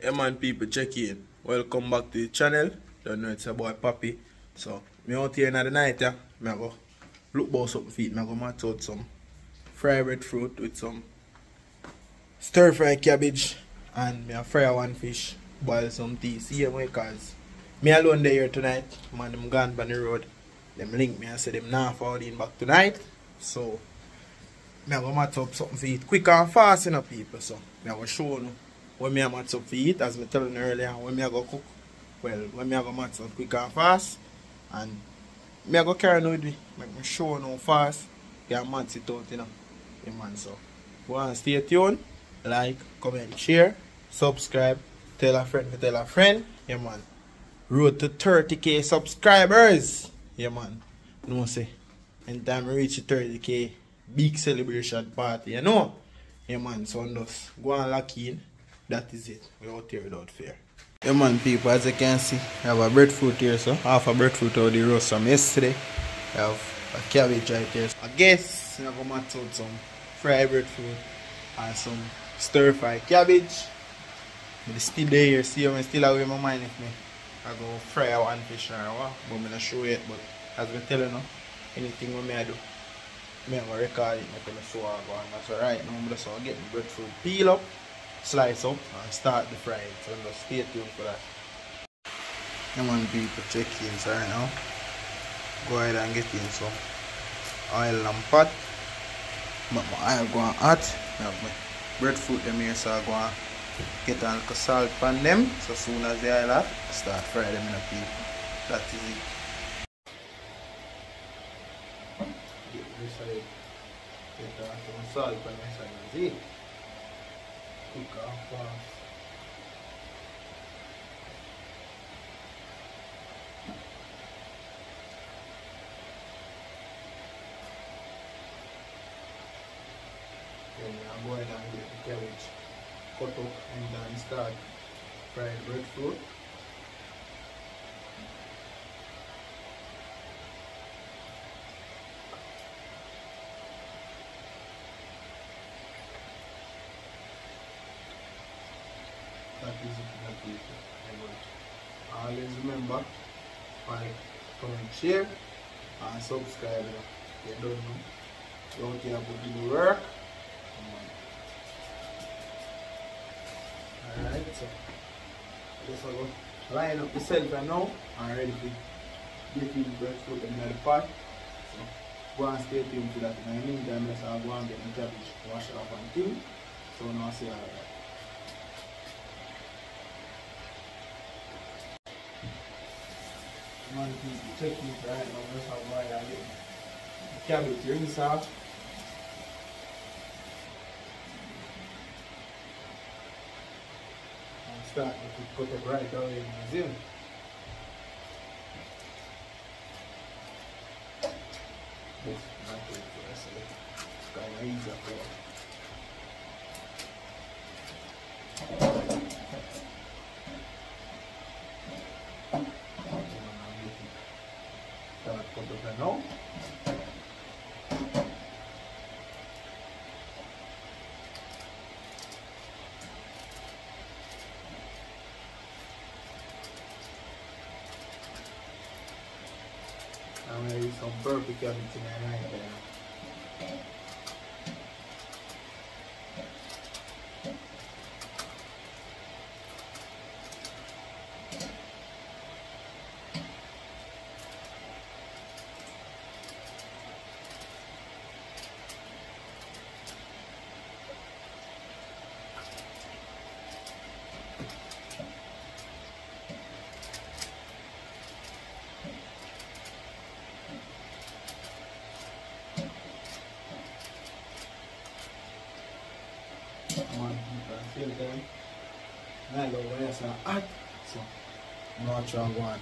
Hey man, people, check in. Welcome back to the channel. Don't know it's a boy Pappy. So, me out here in the night, yeah. Me go look about something feet. Me go match out some fried breadfruit with some stir fry cabbage and me a fry one fish, boil some tea. See you cause me alone there here tonight. Man, them gone by the road. Them link me and say them now in back tonight. So, me go match up something for eat quick and fast, you know, people. So, me go show you when me a match up for eat, as me telling you earlier, when me a go cook. Well, when me a go match up quick and fast, and me a go carry on with me, make me show you how fast, get match it out, you know. Man, so, go on, stay tuned, like, comment, share, subscribe, tell a friend tell a friend, yeah, man. Road to 30k subscribers, yeah, man. No say, anytime I reach 30k, big celebration party, you know. Yeah man, so just go and lock in. That is it. We're out here without fear. Yeah man people, as you can see, I have a breadfruit here, so half a breadfruit out the roast from yesterday. I have a cabbage right here. I guess I'm gonna match out some fried breadfruit and some stir fry cabbage. But still there here, see how I still away my mind if me. I go fry one fish or what, but I'm not sure yet, but as we tell you now, anything we may do. Me I'm gonna record it, I'm gonna show how I go on. That's alright now, I'm just gonna get the breadfruit peel up, slice up, and start the frying. So just stay tuned for that. Come on people, check in right now. Go ahead and get in some oil and pot. But my oil going hot. I have my breadfruit them here, so I go on get a little salt on them. So soon as they oil hot, start fry them in a people. That is it. Get this side. Get some salt on this side. That's it. I uh, go ahead and get the cabbage cut up and then start fried breadfruit. The people. Always remember, like, comment, share, and subscribe. You don't know. You don't care about the work. Alright, so just I go line up the center now and ready to get in the breadfruit in the pot. So go and stay tuned for that. In the meantime, let's go and get the cabbage, wash off and clean. So now see you alright. One people check me right now, that's how I get the cabbage off. and start to put it right down in the museum. This good for us, so it's kind of easy for Start put it now. I'm gonna use cabbage in my night there. You can feel them. Now go where it's hot, so trying to.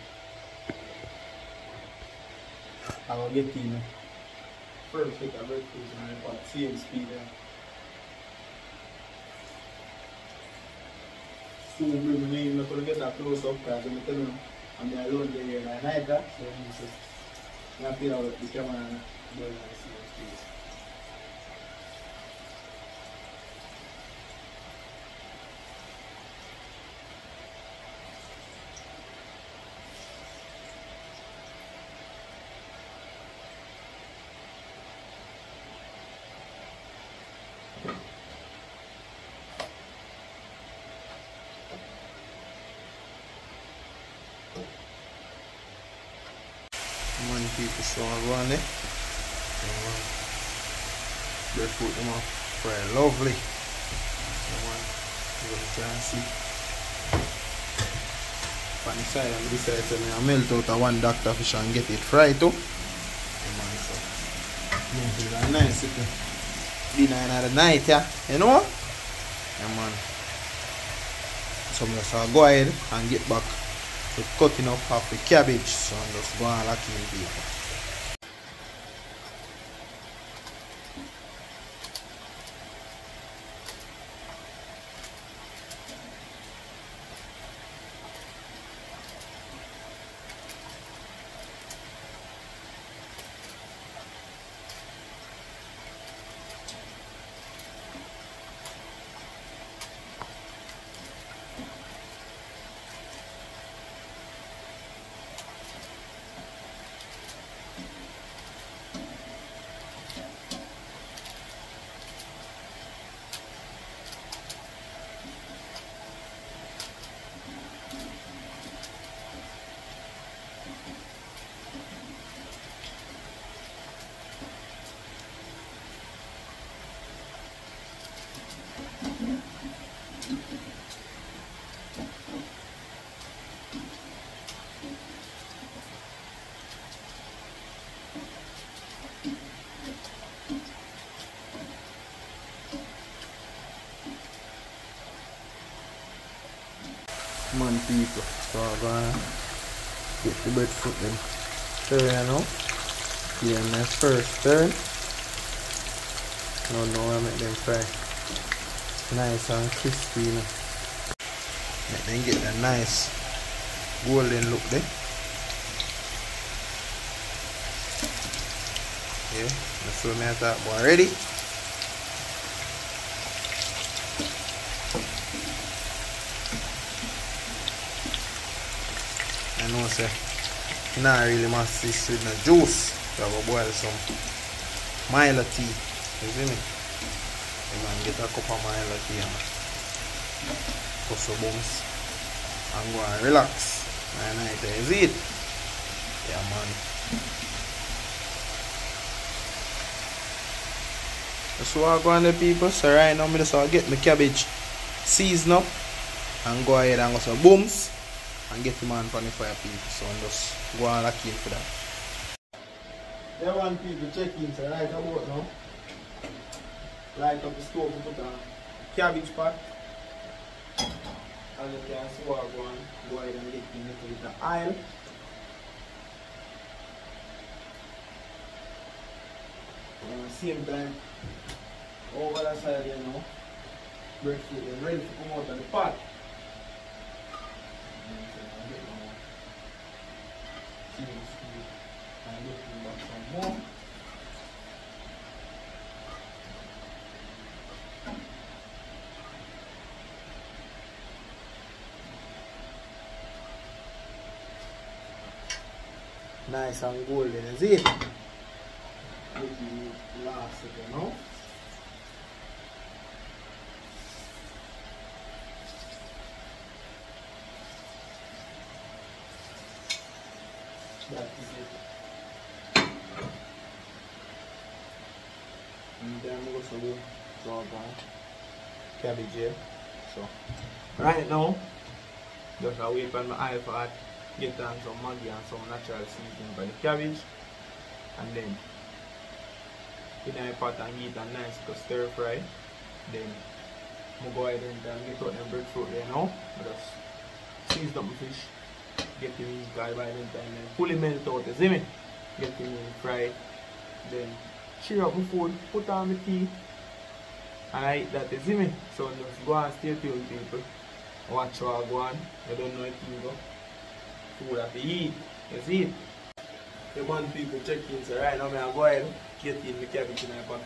I will get in first hit red cruise and I got same speed there. Soon bring name, I'm gonna get that close up because I'm telling you, I'm the alone there and I like that, so I'm just I feel out the camera and go see the speed. Money people so I run it. Breadfruit them off. Very lovely. So one, you try and see. On the side, I'm decided to I melt out a one doctor fish and get it fried too. Yeah, nice little dinner in night, yeah. You know? Yeah, man. So I'm just gonna go ahead and get back to cutting up half the cabbage. So I'm just going to lock in people. Man people. So I'm gonna get the breadfruit then. Turn you know. Yeah, my first turn. No, no, I make them fry. Nice and crispy, know. Make them get a nice golden look there. Yeah, that's what I thought boy ready. Know say not really must this with no juice. You have to boil some Milo tea. You see me? You man get a cup of Milo tea and put some bums and go and relax. And night is it. Yeah man. That's what I go on the people. So right now I'm just get my cabbage seasoned up and go ahead and go some booms and get the man from the fire people. So I'm just go and lock in for that. There want people check in, so right about now. Light up the stove and put a cabbage pot. As you can see what go on, go ahead and get in a little bit of oil. And at the same time, over the side you know, breadfruit is ready to come out of the pot. Nice and golden, is it? Last again? That is it. And then we also do draw down cabbage here. So right now, just a wait on my it, get on some Maggi and some natural seasoning for the cabbage. And then in a pot and eat and nice stir fry. Then I go ahead and uh, get out them breadfruit there now. I just season up my fish get in guy by then time then fully melt out, see me? Get him in fried. Then cheer up my food, put on my tea, and I eat that, you see me? So just go and stay tuned people. Watch what go on. You don't know it go. Food that you eat, you see it? The one people check in, so right now I'm going to get in the cabbage in my pocket.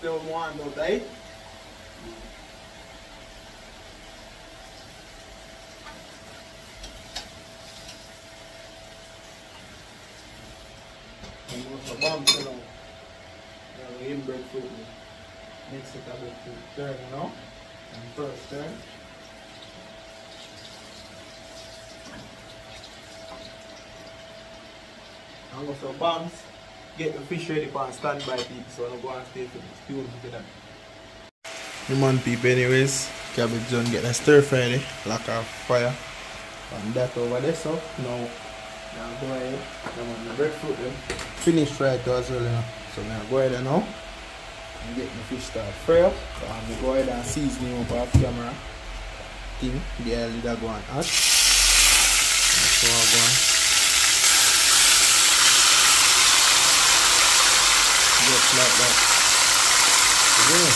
Still warm out, right? And also bombs you know. Now we inbred fruit. Mix it a bit to turn, you know? And first turn. And also bombs. Get the fish ready for standby people so I don't go and stay for the stew to that. The man people anyways, cabbage done get a stir fry ready, like a fire. And that over there so now now go ahead. Come on the breadfruit them. Finish fry too as well you know. So now go ahead and now and get the fish start fry up. So I'm go ahead and season up off camera thing. The oil that go on hot. That's how I go on. Just like that. Yeah.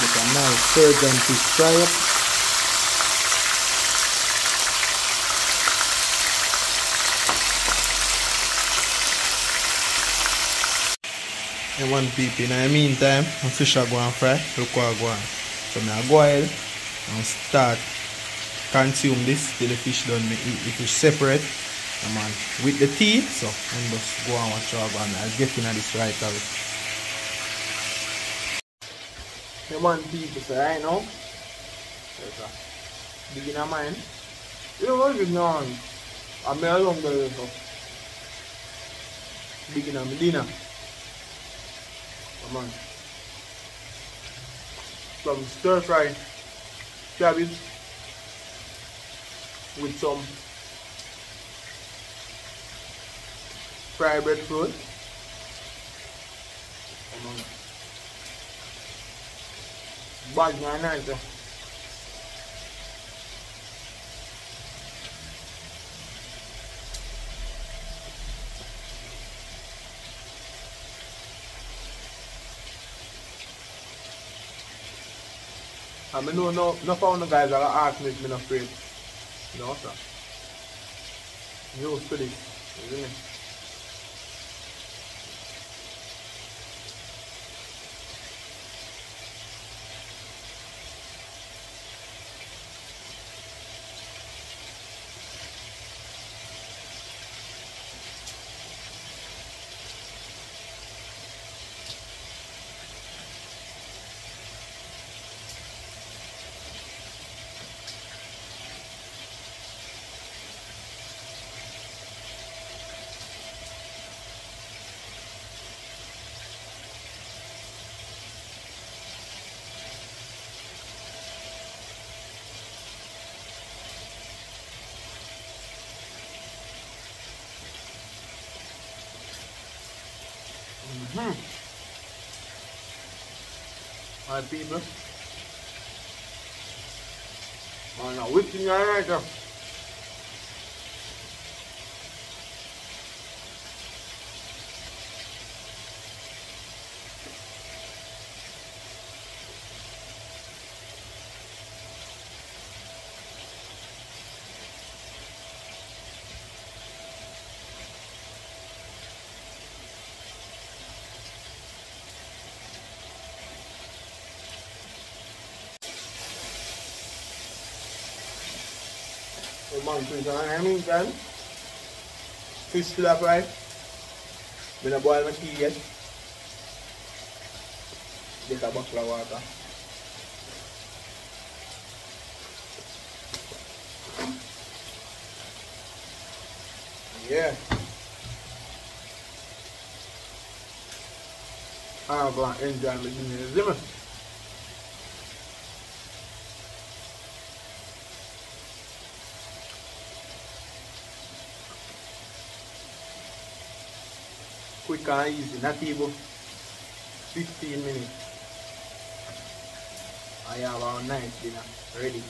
Look at nice surgeon fish fry up. And one people in the meantime, my fish are going fry. Look what go on. So I go ahead and start consume this till the fish done me eat the fish separate. Yeah, on. With the tea, so I'm just go on watch out and I'll get in this right away. Come on people, so right now. There's a beginner mine. You know what is on? I'm a long girl so. Beginner my dinner. Come on. Some stir fry cabbage with some fried breadfruit. Come on. Bag na na ito. Ah, I mean, no, no, no found the guys that ask me if I'm afraid. No, sir. You was pretty, isn't it? Hmm. People. Oh, now whipping your right there. man fish and I mean then fish still a ik when I boil my tea yet get a bottle of water yeah I'm gonna enjoy my dinner and easy, not even 15 minutes. I have our nice dinner ready.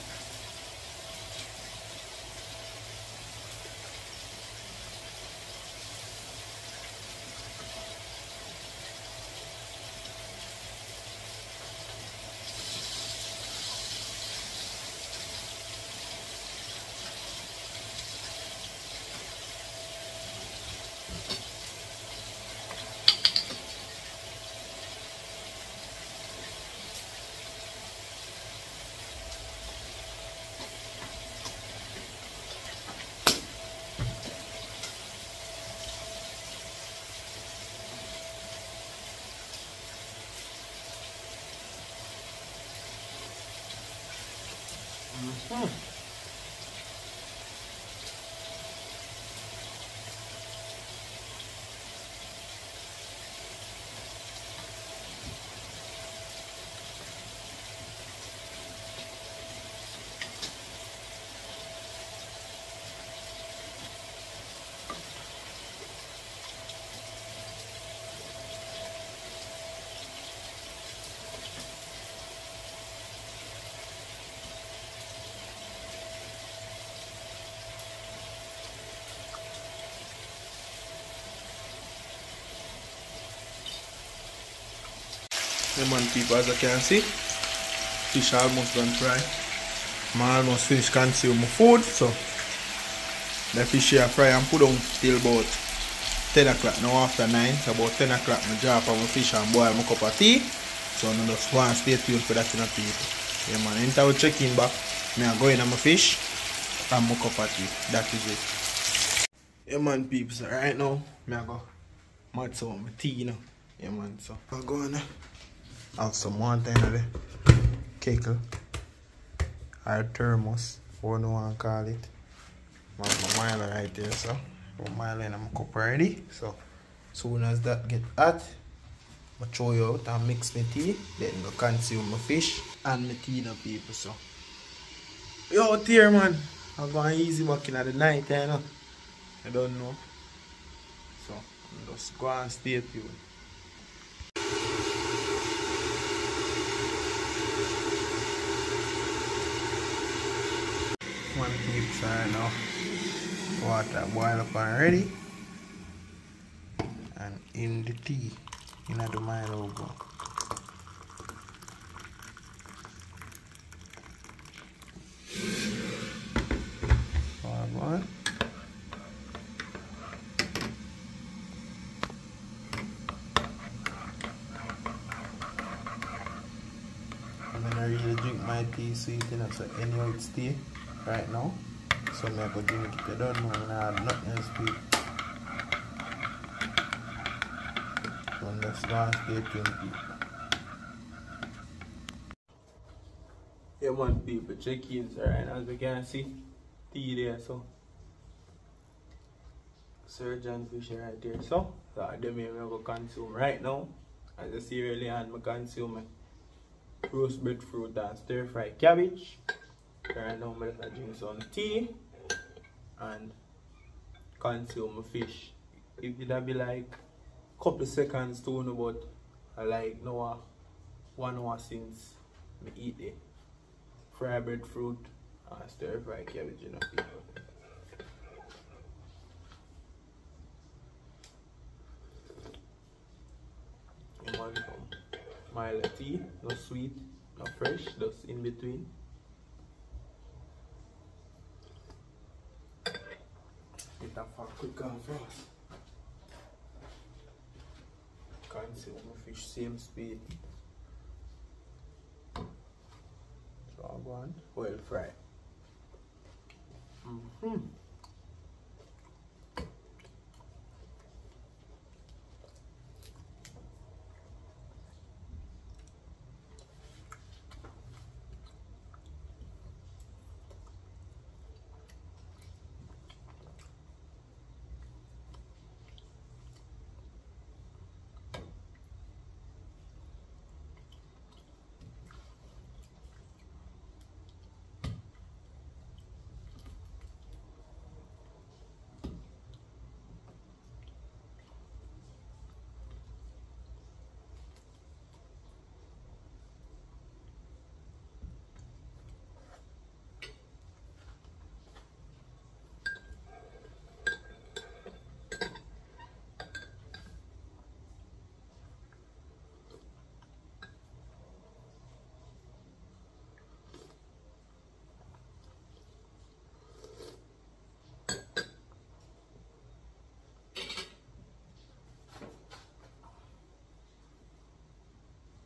Mm-hmm. The man people as I can see, fish almost done fry. I almost finished consume my food, so the fish here fry and put on till about 10 o'clock. Now after 9, so about 10 o'clock I drop on my fish and boil my cup of tea. So I just want to stay tuned for that in a people. Yeah man, until we check in back, I go in on my fish and my cup of tea. That is it. Yeah man people, so right now, I go mat some my tea you know. Yeah man, so I go on have in the kettle or thermos, you want to call it. Have my Milo right there, so my Milo in my cup already. So soon as that get hot, I throw you out and mix my tea, then I consume my fish and my tea now people. So yo here man, I'm going easy working at the night, eh, you know. I don't know. So just go and stay tuned. One keeps right now water boil up already. And in the tea. In the Milo go one. I'm gonna drink my tea sweet enough so anyway it's tea right now. So I'm going to drink it. I don't know, I have nothing else to it. I'm to stay tuned Yeah man people, check in right as we can see. Tea there so. Surgeon fish right there. So, so them here I'm going to consume right now. As you see earlier on, I consume roast breadfruit and stir fry cabbage. Right now, I'm to drink some tea and consume my fish. If it be like a couple seconds to know but I uh, like now uh, one hour since I eat it. fry breadfruit and uh, stir fry cabbage you know. One um, mild tea, no sweet, no fresh, just in between. Get that far quick and fast. Can't see my fish same speed. So I'll go on oil fry. Mm -hmm.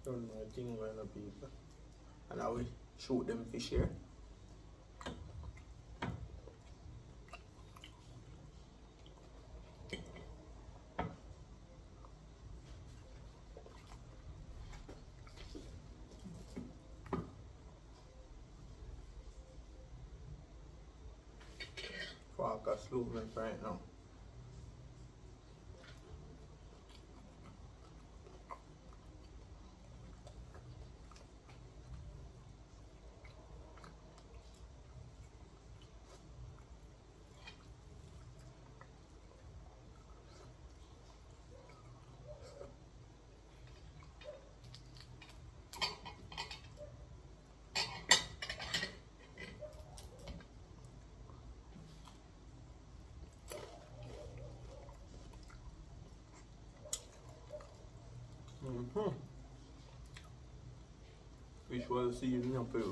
Done my thing by the people. And I will shoot them fish here. Fuck, I slew them right now. Mm-hmm. Fish well seasoned up here.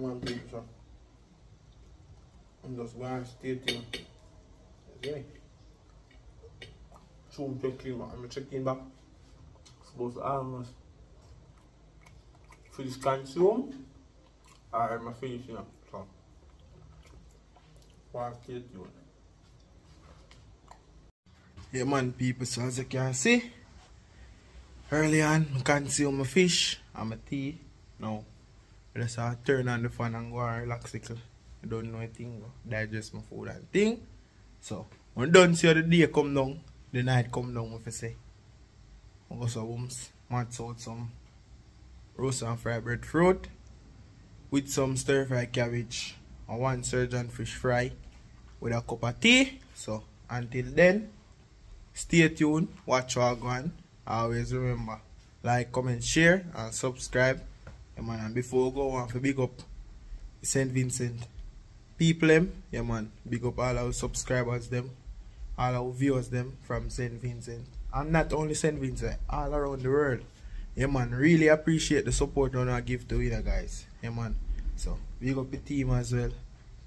Come on, people, so. I'm just going to stay see me? Soon clean back. I'm checking back. Supposed to almost finish consume. I'm finishing up. So, to stay tuned. Yeah, man, people, so as you can see, early on, I consume my fish and my tea. Now, just uh, turn on the fan and go and relax little. I don't know anything, digest my food and thing. So, when done see the day come down, the night come down, if I say. I go some homes, mats out some roast and fried breadfruit with some stir fry cabbage and one surgeon fish fry with a cup of tea. So, until then, stay tuned, watch go on. Always remember, like, comment, share, and subscribe. Yeah, man, and before we go on for big up St. Vincent people them, yeah man, big up all our subscribers them, all our viewers them from St. Vincent. And not only St. Vincent, all around the world. Yeah man, really appreciate the support you I give to you guys. Yeah man. So big up the team as well.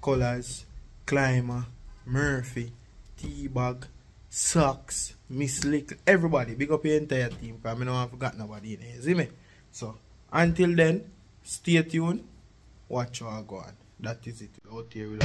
Colors, Climber, Murphy, T-Bag, Socks, Miss Little, everybody. Big up your entire team. Because I don't forgot nobody in here. See me? So until then, stay tuned. Watch how God. That is it. Out here